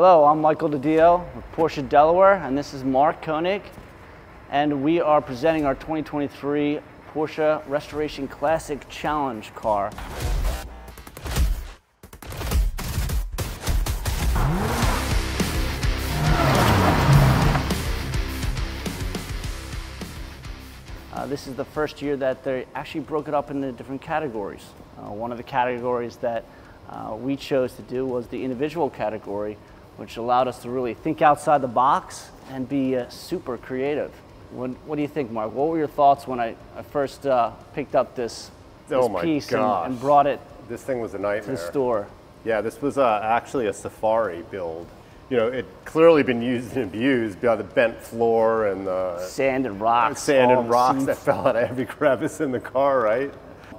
Hello, I'm Michael DiDio with Porsche Delaware, and this is Marc Koenig, and we are presenting our 2023 Porsche Restoration Classic Challenge car. Uh, this is the first year that they actually broke it up into different categories. Uh, one of the categories that uh, we chose to do was the individual category, which allowed us to really think outside the box and be uh, super creative. What, what, do you think, Marc? What were your thoughts when I, I first uh, picked up this, this oh piece and, and, brought it this thing was a nightmare. to the store? Yeah, this was uh, actually a safari build. You know, it clearly been used and abused by the bent floor and the sand and rocks. Sand and rocks that fell out of every crevice in the car, right?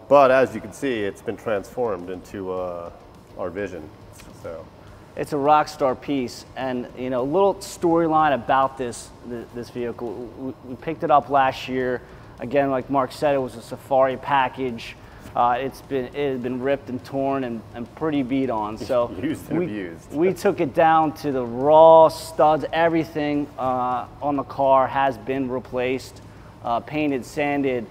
But as you can see, it's been transformed into uh, our vision. So it's a rock star piece, and you know, a little storyline about this this vehicle. We, picked it up last year. Again, like Marc said, it was a safari package. Uh, it's been it has been ripped and torn and, and pretty beat on. So used and we, abused. we took it down to the raw studs. Everything uh, on the car has been replaced, uh, painted, sanded.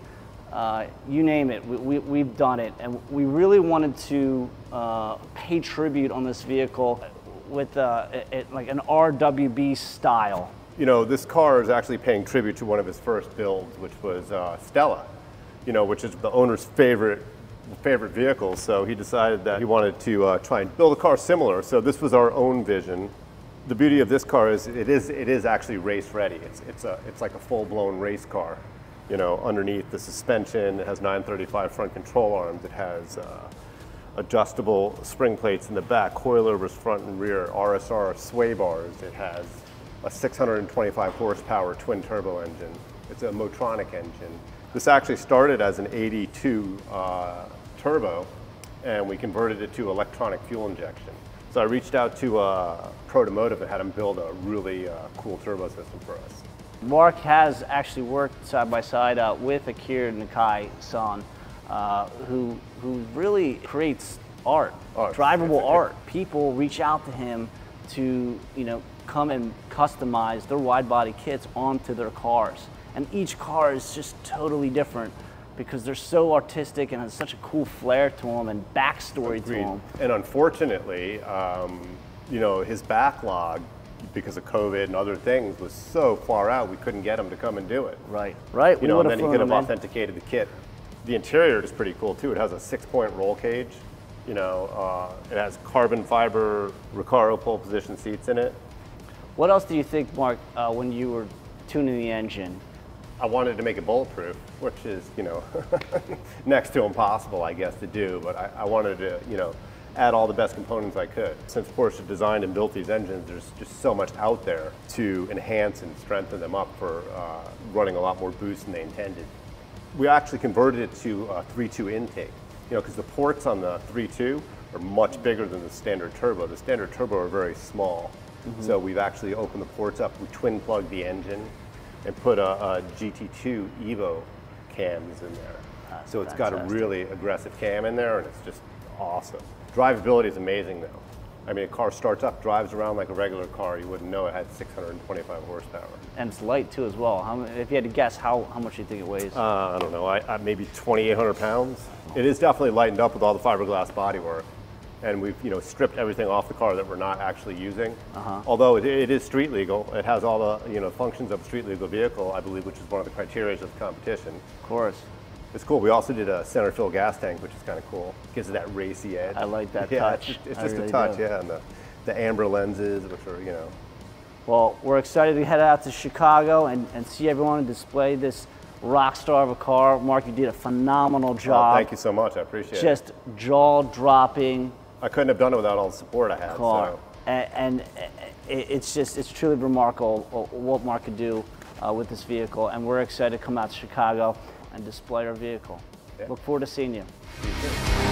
Uh, you name it, we, we, have done it. And we really wanted to uh, pay tribute on this vehicle with uh, like an RWB style. You know, this car is actually paying tribute to one of his first builds, which was uh, Stella, you know, which is the owner's favorite favorite vehicle. So he decided that he wanted to uh, try and build a car similar. So this was our own vision. The beauty of this car is it is it is actually race ready. It's it's a it's like a full blown race car. You know, underneath the suspension, it has 935 front control arms. It has uh, adjustable spring plates in the back, coilovers front and rear, RSR sway bars. It has a 625 horsepower twin turbo engine. It's a Motronic engine. This actually started as an 82 uh, turbo and we converted it to electronic fuel injection. So I reached out to uh, Protomotive and had them build a really uh, cool turbo system for us. Marc has actually worked side by side uh, with Akira Nakai-san uh, who, who really creates art, art. drivable art. People reach out to him to, you know, come and customize their wide body kits onto their cars. And each car is just totally different because they're so artistic and has such a cool flair to them and backstory Agreed. to them. And unfortunately, um, you know, his backlog because of COVID and other things was so far out we couldn't get him to come and do it. Right, right. You we know, and then he could have authenticated the kit the interior is pretty cool too. It has a six-point roll cage. You know, uh, it has carbon fiber Recaro pole position seats in it. What else do you think, Marc, uh, when you were tuning the engine? I wanted to make it bulletproof, which is, you know, next to impossible, I guess, to do. But I, I, wanted to, you know, add all the best components I could. Since Porsche designed and built these engines, there's just so much out there to enhance and strengthen them up for uh, running a lot more boost than they intended we actually converted it to a 3.2 intake, you know, because the ports on the 3.2 are much bigger than the standard turbo. The standard turbo are very small. Mm -hmm. So we've actually opened the ports up. We twin plugged the engine and put a, a GT2 Evo cams in there. That's so it's fantastic. got a really aggressive cam in there and it's just awesome. Drivability is amazing though. I mean, a car starts up, drives around like a regular car. You wouldn't know it had 625 horsepower. And it's light too, as well. How, if you had to guess, how, how much do you think it weighs? Uh, I don't know. I, I maybe 2,800 pounds. It is definitely lightened up with all the fiberglass bodywork, and we've you know stripped everything off the car that we're not actually using. Uh -huh. Although it, it is street legal, it has all the you know functions of a street legal vehicle, I believe, which is one of the criteria of the competition. Of course. It's cool. We also did a center fill gas tank, which is kind of cool. Gives it that racy edge. I like that yeah, touch. It's, it's just really a touch, do. yeah. And the, the amber lenses, which are, you know. Well, we're excited to head out to Chicago and, and see everyone display this rock star of a car. Marc, you did a phenomenal job. Oh, thank you so much. I appreciate Just it. Just jaw dropping. I couldn't have done it without all the support I had. Car. So. And, and it's just, it's truly remarkable what Marc could do uh, with this vehicle. And we're excited to come out to Chicago and display our vehicle. Yeah. Look forward to seeing you. you